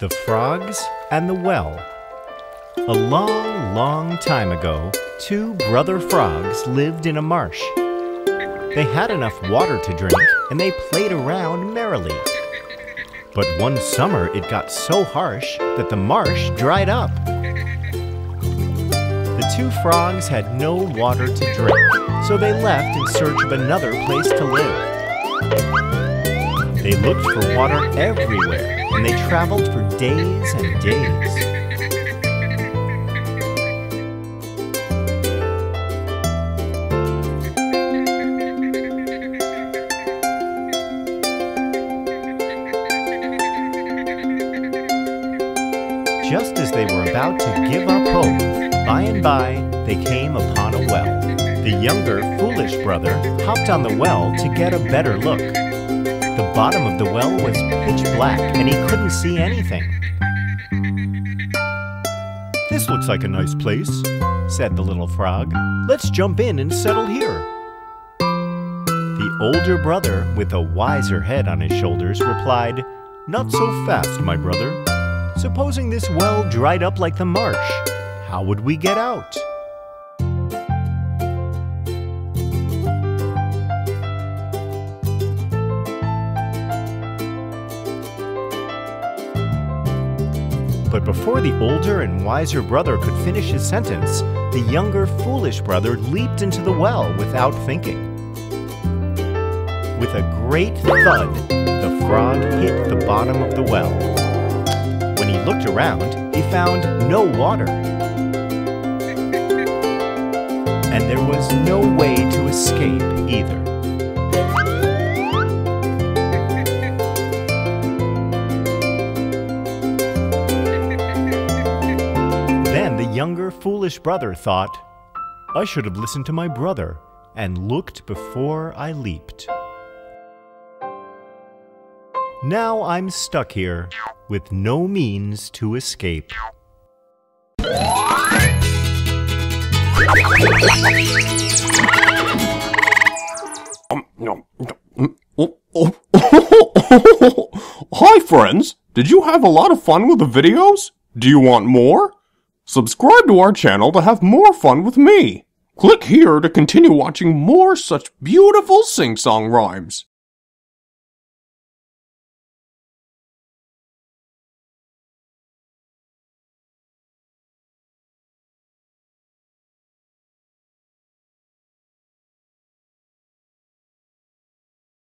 The Frogs and the Well. A long, long time ago, two brother frogs lived in a marsh. They had enough water to drink and they played around merrily. But one summer it got so harsh that the marsh dried up. The two frogs had no water to drink, so they left in search of another place to live. They looked for water everywhere and they traveled for days and days. Just as they were about to give up hope, by and by they came upon a well. The younger, foolish brother hopped on the well to get a better look. The bottom of the well was pitch black and he couldn't see anything. This looks like a nice place, said the little frog. Let's jump in and settle here. The older brother, with a wiser head on his shoulders, replied, Not so fast, my brother. Supposing this well dried up like the marsh, how would we get out? But before the older and wiser brother could finish his sentence, the younger, foolish brother leaped into the well without thinking. With a great thud, the frog hit the bottom of the well. Looked around, he found no water. And there was no way to escape either. Then the younger, foolish brother thought, I should have listened to my brother and looked before I leaped. Now I'm stuck here with no means to escape. Um, no, oh, oh, Hi, friends. Did you have a lot of fun with the videos? Do you want more? Subscribe to our channel to have more fun with me. Click here to continue watching more such beautiful sing-song rhymes.